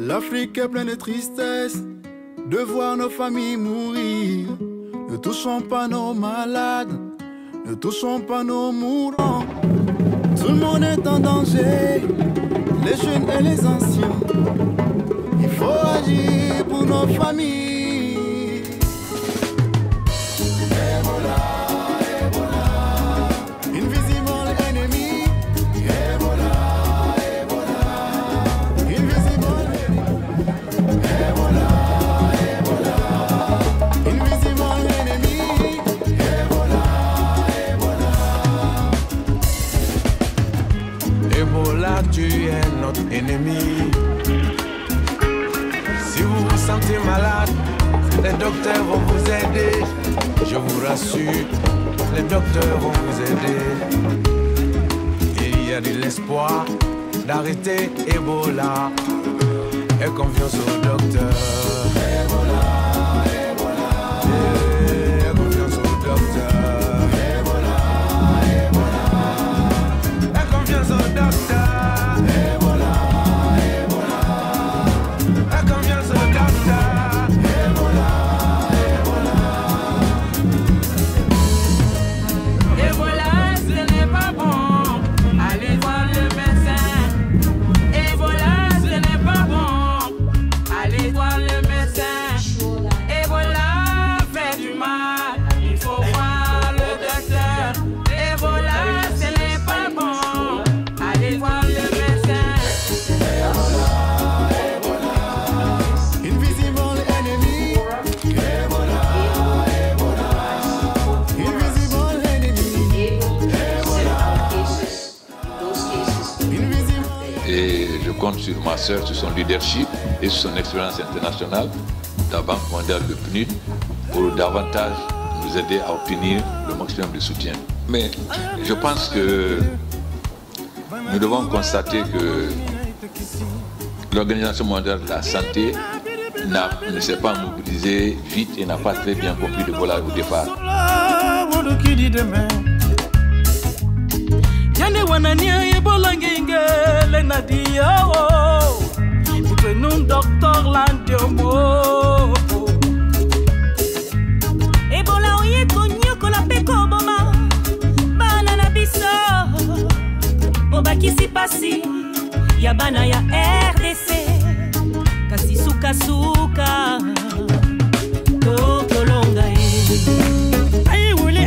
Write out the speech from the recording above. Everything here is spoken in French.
L'Afrique est pleine de tristesse de voir nos familles mourir. Ne touchons pas nos malades, ne touchons pas nos mourants. Tout le monde est en danger, les jeunes et les anciens. Il faut agir pour nos familles. Ebola, tu es notre ennemi. Si vous vous sentez malade, les docteurs vont vous aider. Je vous rassure, les docteurs vont vous aider. Il y a de l'espoir d'arrêter Ebola. Et confiance au docteur. Je compte sur ma soeur, sur son leadership et sur son expérience internationale, la Banque mondiale, le PNUD, pour davantage nous aider à obtenir le maximum de soutien. Mais je pense que nous devons constater que l'Organisation mondiale de la santé ne s'est pas mobilisée vite et n'a pas très bien compris le voilà au départ. Ya bana ya rdc kasi sukasuka tokolonga ye. Ayiwuli